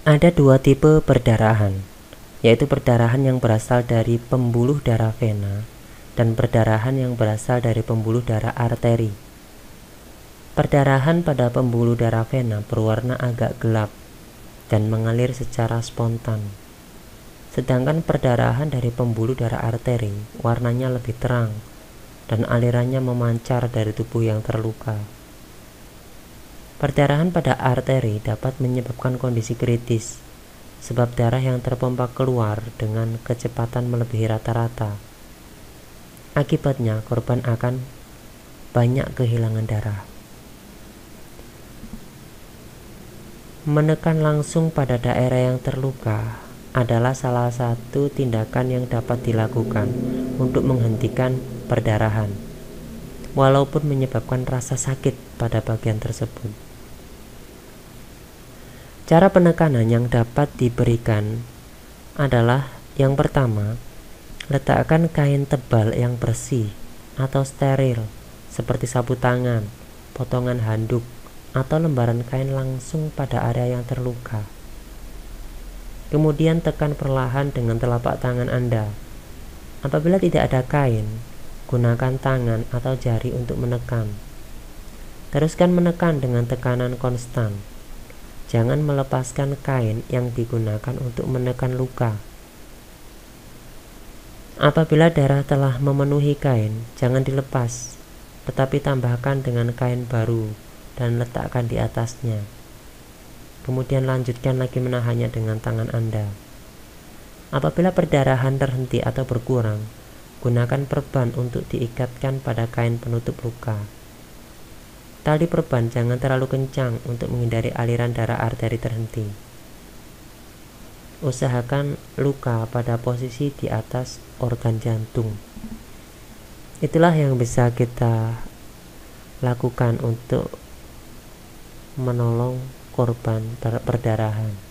Ada dua tipe perdarahan, yaitu perdarahan yang berasal dari pembuluh darah vena dan perdarahan yang berasal dari pembuluh darah arteri. Perdarahan pada pembuluh darah vena berwarna agak gelap dan mengalir secara spontan. Sedangkan perdarahan dari pembuluh darah arteri warnanya lebih terang dan alirannya memancar dari tubuh yang terluka. Perdarahan pada arteri dapat menyebabkan kondisi kritis, sebab darah yang terpompa keluar dengan kecepatan melebihi rata-rata. Akibatnya, korban akan banyak kehilangan darah. Menekan langsung pada daerah yang terluka adalah salah satu tindakan yang dapat dilakukan untuk menghentikan perdarahan, walaupun menyebabkan rasa sakit pada bagian tersebut. Cara penekanan yang dapat diberikan adalah yang pertama, letakkan kain tebal yang bersih atau steril seperti sapu tangan, potongan handuk, atau lembaran kain langsung pada area yang terluka. Kemudian tekan perlahan dengan telapak tangan Anda. Apabila tidak ada kain, gunakan tangan atau jari untuk menekan. Teruskan menekan dengan tekanan konstan Jangan melepaskan kain yang digunakan untuk menekan luka. Apabila darah telah memenuhi kain, jangan dilepas, tetapi tambahkan dengan kain baru dan letakkan di atasnya. Kemudian lanjutkan lagi menahannya dengan tangan Anda. Apabila perdarahan terhenti atau berkurang, gunakan perban untuk diikatkan pada kain penutup luka. Tali perban jangan terlalu kencang untuk menghindari aliran darah arteri terhenti. Usahakan luka pada posisi di atas organ jantung. Itulah yang bisa kita lakukan untuk menolong korban perdarahan.